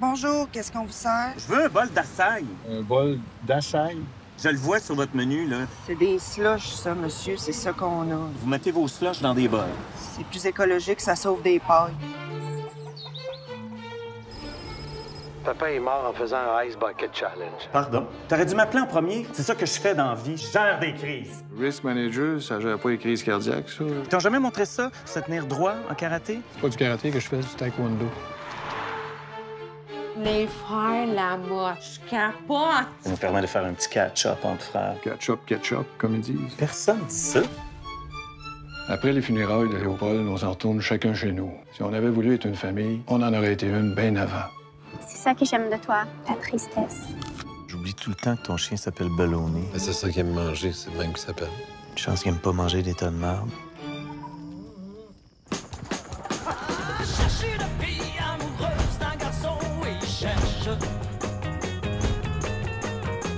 Bonjour, qu'est-ce qu'on vous sert? Je veux un bol d'assaille. Un bol d'assaille. Je le vois sur votre menu, là. C'est des slushs, ça, monsieur. C'est ça qu'on a. Vous mettez vos slushs dans des bols. C'est plus écologique, ça sauve des pailles. Papa est mort en faisant un Ice Bucket Challenge. Pardon? T'aurais dû m'appeler en premier. C'est ça que je fais dans la vie. Je gère des crises. Risk manager, ça gère pas les crises cardiaques, ça. T'ont jamais montré ça, se tenir droit en karaté? C'est pas du karaté que je fais, c'est du taekwondo. Les frères Lamotte, je capote. Ça nous permet de faire un petit catch-up entre frères. Ketchup, ketchup, comme ils disent. Personne dit ça. Après les funérailles de Léopold, on s'en retourne chacun chez nous. Si on avait voulu être une famille, on en aurait été une bien avant. C'est ça que j'aime de toi, ta tristesse. J'oublie tout le temps que ton chien s'appelle Ballonné. C'est ça qu'il aime manger, c'est le même qu'il s'appelle. Une chance qu'il aime pas manger des tonnes de marde. Cherche.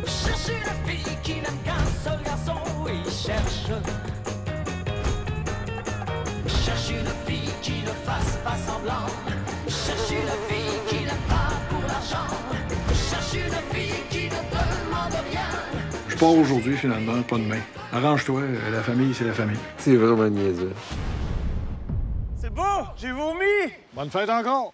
Cherche une fille qui n'aime qu'un seul garçon et cherche. Cherche une fille qui ne fasse pas semblant. Cherche une fille qui n'aime pas pour l'argent. Cherche une fille qui ne demande rien. Je pars aujourd'hui, finalement, pas demain. Arrange-toi, la famille, c'est la famille. C'est vraiment niaiseux. C'est beau! J'ai vomi! Bonne fête encore!